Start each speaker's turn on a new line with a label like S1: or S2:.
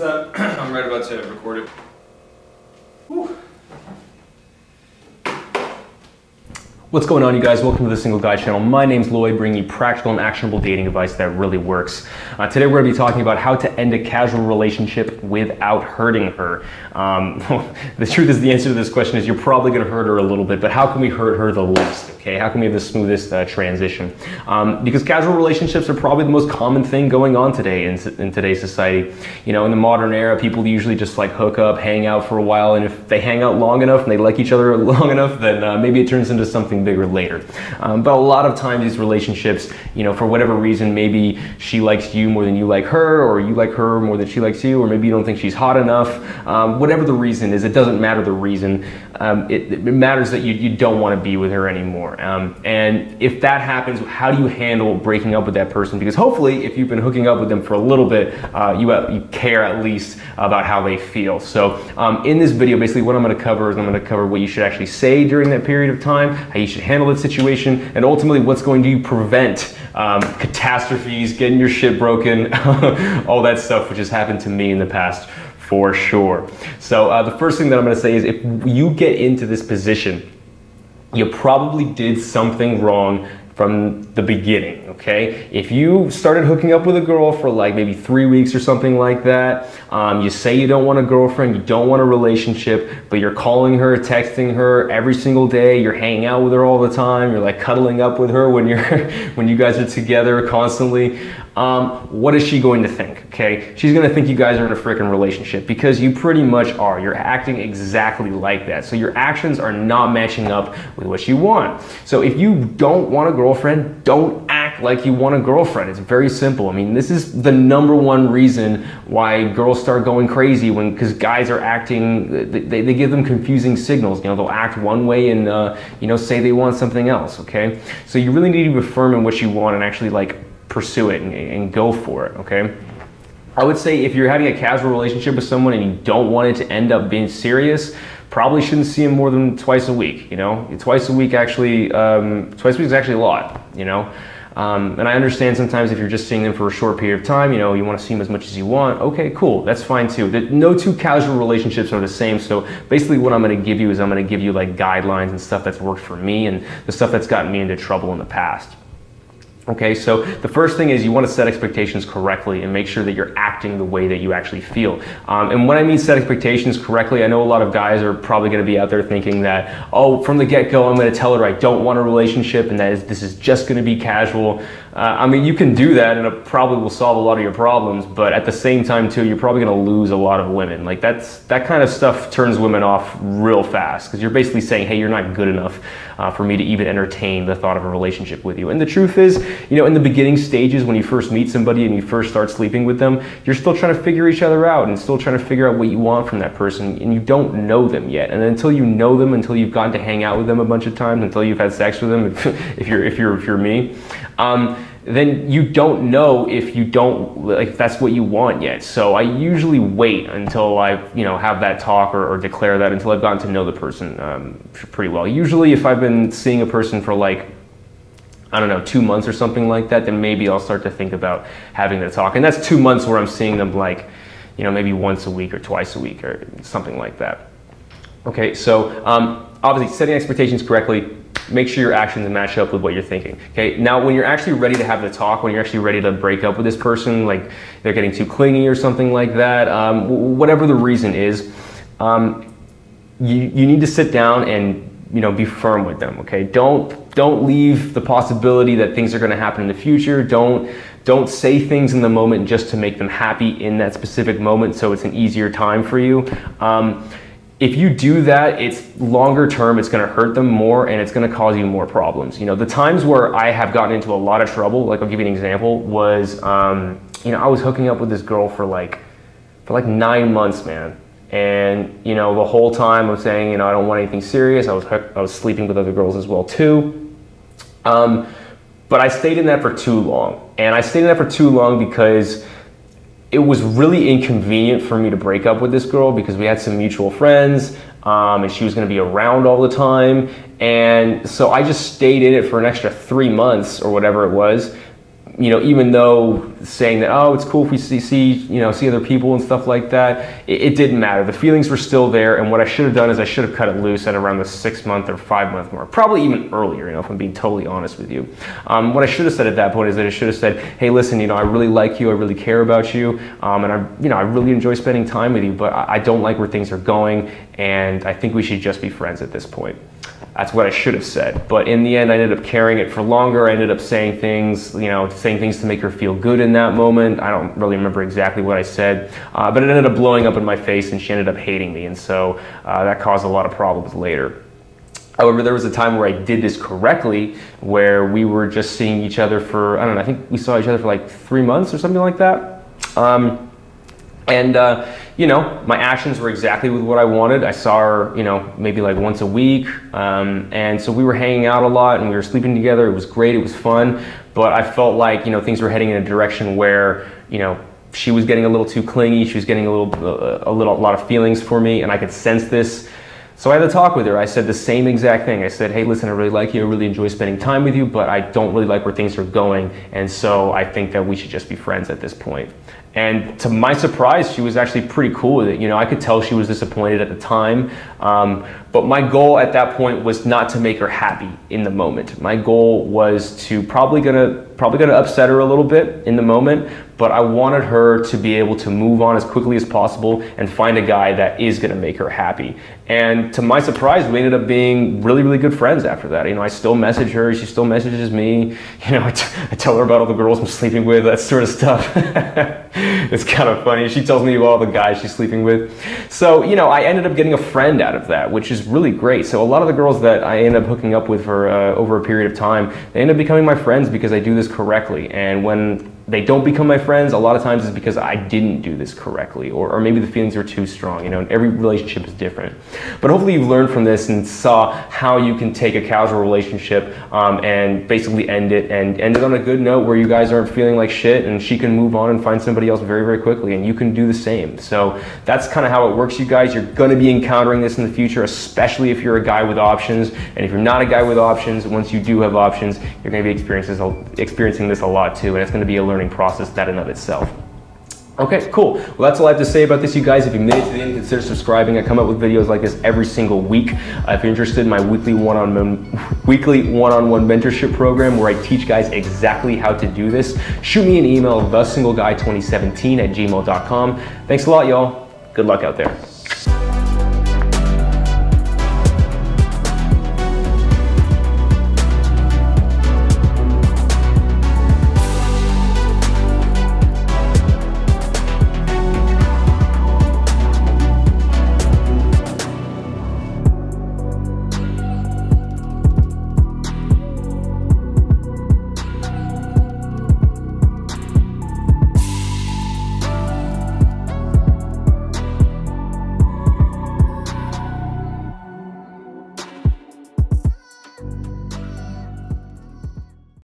S1: I'm right about to record it.
S2: What's going on, you guys? Welcome to the Single Guy channel. My name's Lloyd, bringing you practical and actionable dating advice that really works. Uh, today, we're going to be talking about how to end a casual relationship without hurting her. Um, the truth is, the answer to this question is you're probably going to hurt her a little bit, but how can we hurt her the least? Okay, how can we have the smoothest uh, transition? Um, because casual relationships are probably the most common thing going on today in, in today's society. You know, in the modern era, people usually just like hook up, hang out for a while, and if they hang out long enough and they like each other long enough, then uh, maybe it turns into something something bigger later. Um, but a lot of times these relationships, you know, for whatever reason, maybe she likes you more than you like her, or you like her more than she likes you, or maybe you don't think she's hot enough. Um, whatever the reason is, it doesn't matter the reason. Um, it, it, matters that you, you don't want to be with her anymore. Um, and if that happens, how do you handle breaking up with that person? Because hopefully, if you've been hooking up with them for a little bit, uh, you, uh, you care at least about how they feel. So um, in this video, basically what I'm going to cover is I'm going to cover what you should actually say during that period of time, how you should handle that situation, and ultimately what's going to prevent um, catastrophes, getting your shit broken, all that stuff which has happened to me in the past for sure. So uh, the first thing that I'm going to say is if you get into this position, you probably did something wrong from the beginning, okay? If you started hooking up with a girl for like maybe three weeks or something like that, um, you say you don't want a girlfriend, you don't want a relationship, but you're calling her, texting her every single day, you're hanging out with her all the time, you're like cuddling up with her when you're when you guys are together constantly um, what is she going to think? Okay, she's going to think you guys are in a freaking relationship because you pretty much are. You're acting exactly like that. So your actions are not matching up with what you want. So if you don't want a girlfriend, don't act like you want a girlfriend. It's very simple. I mean, this is the number one reason why girls start going crazy when because guys are acting. They, they give them confusing signals. You know, they'll act one way and uh, you know say they want something else. Okay, so you really need to be firm in what you want and actually like pursue it and, and go for it, okay? I would say if you're having a casual relationship with someone and you don't want it to end up being serious, probably shouldn't see them more than twice a week, you know? Twice a week actually, um, twice a week is actually a lot, you know? Um, and I understand sometimes if you're just seeing them for a short period of time, you know, you want to see them as much as you want. Okay, cool, that's fine too. No two casual relationships are the same. So basically, what I'm going to give you is I'm going to give you like guidelines and stuff that's worked for me and the stuff that's gotten me into trouble in the past. Okay, so the first thing is you want to set expectations correctly and make sure that you're acting the way that you actually feel. Um, and when I mean set expectations correctly, I know a lot of guys are probably going to be out there thinking that, oh, from the get go, I'm going to tell her I don't want a relationship and that is, this is just going to be casual. Uh, I mean, you can do that and it probably will solve a lot of your problems, but at the same time, too, you're probably going to lose a lot of women. Like, that's that kind of stuff turns women off real fast because you're basically saying, hey, you're not good enough uh, for me to even entertain the thought of a relationship with you. And the truth is, you know, in the beginning stages when you first meet somebody and you first start sleeping with them, you're still trying to figure each other out and still trying to figure out what you want from that person and you don't know them yet. And until you know them, until you've gotten to hang out with them a bunch of times, until you've had sex with them, if, if you're, if you're, if you're me, um, then you don't know if you don't like that's what you want yet. So I usually wait until I you know have that talk or, or declare that until I've gotten to know the person um, pretty well. Usually, if I've been seeing a person for like I don't know two months or something like that, then maybe I'll start to think about having the talk. And that's two months where I'm seeing them like you know maybe once a week or twice a week or something like that. Okay, so um, obviously setting expectations correctly make sure your actions match up with what you're thinking. Okay, now when you're actually ready to have the talk, when you're actually ready to break up with this person, like they're getting too clingy or something like that, um, whatever the reason is, um, you, you need to sit down and you know be firm with them. Okay, don't don't leave the possibility that things are going to happen in the future. Don't don't say things in the moment just to make them happy in that specific moment, so it's an easier time for you. Um, if you do that, it's longer term, it's gonna hurt them more and it's gonna cause you more problems. You know, the times where I have gotten into a lot of trouble, like I'll give you an example, was, um, you know, I was hooking up with this girl for like, for like nine months, man. And, you know, the whole time I'm saying, you know, I don't want anything serious. I was, I was sleeping with other girls as well too. Um, but I stayed in that for too long. And I stayed in that for too long because it was really inconvenient for me to break up with this girl because we had some mutual friends um, and she was going to be around all the time. And so I just stayed in it for an extra three months or whatever it was, you know, even though saying that, oh, it's cool if we see, see you know, see other people and stuff like that, it, it, didn't matter. The feelings were still there, and what I should have done is I should have cut it loose at around the six month or five month mark, probably even earlier, you know, if I'm being totally honest with you. Um, what I should have said at that point is that I should have said, hey, listen, you know, I really like you, I really care about you, um, and I, you know, I really enjoy spending time with you, but I, I don't like where things are going, and I think we should just be friends at this point. That's what I should have said. But in the end, I ended up carrying it for longer. I ended up saying things, you know, saying things to make her feel good in that moment. I don't really remember exactly what I said, uh, but it ended up blowing up in my face and she ended up hating me. And so uh, that caused a lot of problems later. However, there was a time where I did this correctly, where we were just seeing each other for, I don't know, I think we saw each other for like three months or something like that. Um, and, uh, you know, my actions were exactly with what I wanted. I saw her, you know, maybe like once a week. Um, and so we were hanging out a lot and we were sleeping together. It was great. It was fun. But I felt like, you know, things were heading in a direction where, you know, she was getting a little too clingy. She was getting a little, uh, a little, a lot of feelings for me. And I could sense this. So I had to talk with her. I said the same exact thing. I said, hey, listen, I really like you. I really enjoy spending time with you, but I don't really like where things are going. And so I think that we should just be friends at this point. And to my surprise, she was actually pretty cool with it. You know, I could tell she was disappointed at the time. Um, but my goal at that point was not to make her happy in the moment. My goal was to probably gonna probably gonna upset her a little bit in the moment, but I wanted her to be able to move on as quickly as possible and find a guy that is gonna make her happy. And to my surprise, we ended up being really, really good friends after that. You know, I still message her, she still messages me. You know, I, tell her about all the girls I'm sleeping with, that sort of stuff. it's kind of funny. She tells me about all the guys she's sleeping with. So, you know, I ended up getting a friend out of that, which is really great. So a lot of the girls that I end up hooking up with for uh, over a period of time, they end up becoming my friends because I do this correctly. And when they don't become my friends, a lot of times is because I didn't do this correctly, or, or maybe the feelings are too strong. You know, and every relationship is different. But hopefully you've learned from this and saw how you can take a casual relationship um, and basically end it and end it on a good note where you guys aren't feeling like shit and she can move on and find somebody else very, very quickly and you can do the same. So that's kind of how it works, you guys. You're going to be encountering this in the future, especially if you're a guy with options. And if you're not a guy with options, once you do have options, you're going to be experiencing this a lot too. And it's going to be a learning learning process that in of itself. Okay, cool. Well, that's all I have to say about this, you guys. If you made it to the end, consider subscribing. I come up with videos like this every single week. Uh, if you're interested in my weekly one-on-one weekly one-on-one mentorship program where I teach guys exactly how to do this, shoot me an email, thesingleguy2017 at gmail.com. Thanks a lot, y'all. Good luck out there.